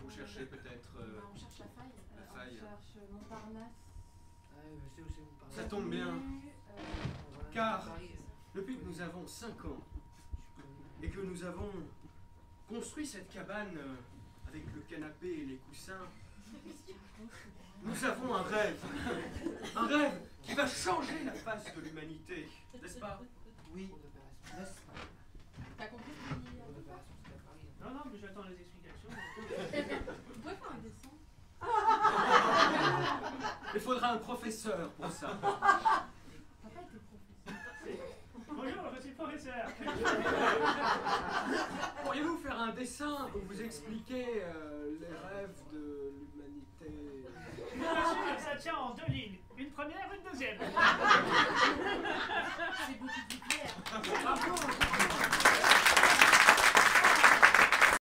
Vous cherchez peut-être. euh, on cherche la faille. la Euh, faille. On cherche Montparnasse. Ah, c'est Montparnasse. Ça tombe bien. Euh, Voilà, Car- euh, Depuis que nous avons 5 ans et que nous avons construit cette cabane euh, avec le canapé et les coussins, nous avons un rêve. Un rêve qui va changer la face de l'humanité. N'est-ce pas? Oui. T'as compris. Non, non, mais j'attends les explications. Vous pouvez faire un dessin Il faudra un professeur pour ça. Bonjour, je suis professeur. Pourriez-vous faire un dessin pour vous expliquer euh, les rêves de l'humanité? Bien sûr, ça tient en deux lignes. Une première, une deuxième.